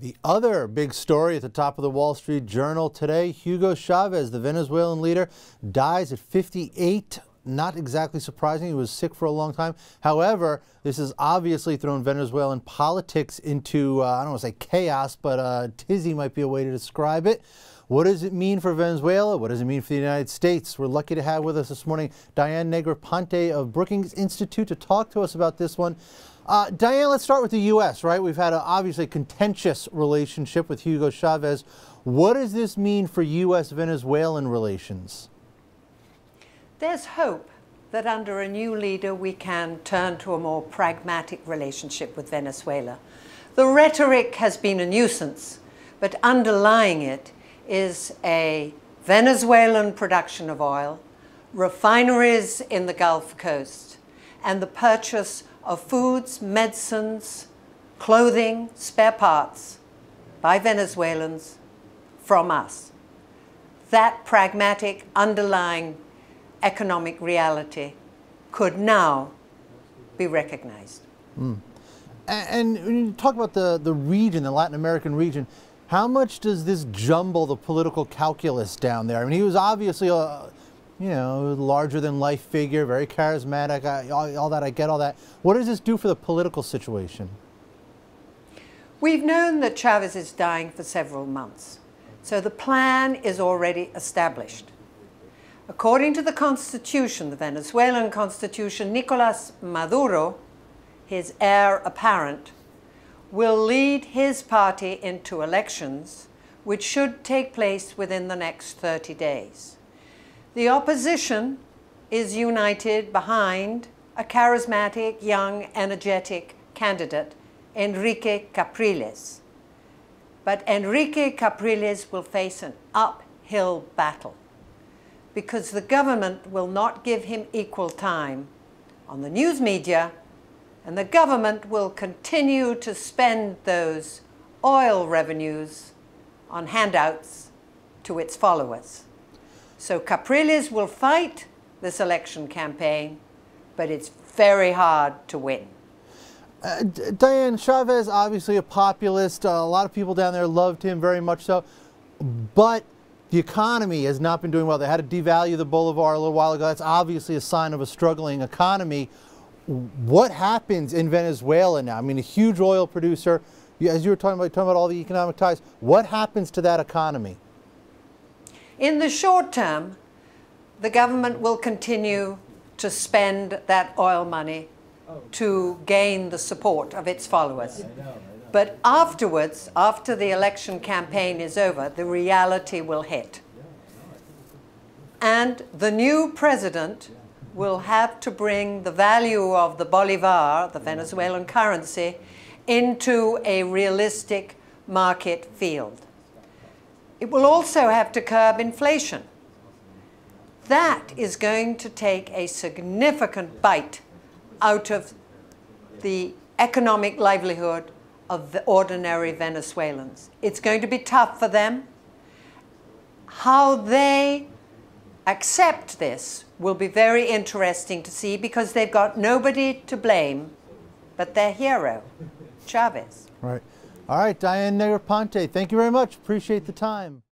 The other big story at the top of the Wall Street Journal today Hugo Chavez, the Venezuelan leader, dies at 58. Not exactly surprising. He was sick for a long time. However, this has obviously thrown Venezuelan politics into, uh, I don't want to say chaos, but uh, tizzy might be a way to describe it. What does it mean for Venezuela? What does it mean for the United States? We're lucky to have with us this morning Diane Negroponte of Brookings Institute to talk to us about this one. Uh, Diane, let's start with the U.S., right? We've had an obviously contentious relationship with Hugo Chavez. What does this mean for U.S. Venezuelan relations? There's hope that under a new leader we can turn to a more pragmatic relationship with Venezuela. The rhetoric has been a nuisance, but underlying it is a Venezuelan production of oil, refineries in the Gulf Coast, and the purchase of foods, medicines, clothing, spare parts by Venezuelans from us. That pragmatic underlying economic reality could now be recognized. Mm. And, and when you talk about the, the region, the Latin American region, how much does this jumble the political calculus down there? I mean, he was obviously a, you know, larger than life figure, very charismatic, I, all, all that, I get all that. What does this do for the political situation? We've known that Chavez is dying for several months, so the plan is already established. According to the Constitution, the Venezuelan Constitution, Nicolas Maduro, his heir apparent, will lead his party into elections which should take place within the next 30 days. The opposition is united behind a charismatic, young, energetic candidate, Henrique Capriles. But Henrique Capriles will face an uphill battle because the government will not give him equal time on the news media, and the government will continue to spend those oil revenues on handouts to its followers. So Capriles will fight this election campaign, but it's very hard to win. Uh, Diane Chavez, obviously a populist. Uh, a lot of people down there loved him very much so. But the economy has not been doing well. They had to devalue the bolivar a little while ago. That's obviously a sign of a struggling economy. What happens in Venezuela now? I mean, a huge oil producer. As you were talking about, talking about all the economic ties, what happens to that economy? In the short term, the government will continue to spend that oil money to gain the support of its followers. But afterwards, after the election campaign is over, the reality will hit. And the new president will have to bring the value of the bolivar, the Venezuelan currency, into a realistic market field. It will also have to curb inflation. That is going to take a significant bite out of the economic livelihood of the ordinary Venezuelans. It's going to be tough for them. How they accept this will be very interesting to see because they've got nobody to blame but their hero, Chavez. Right. All right, Diane Negroponte, thank you very much. Appreciate the time.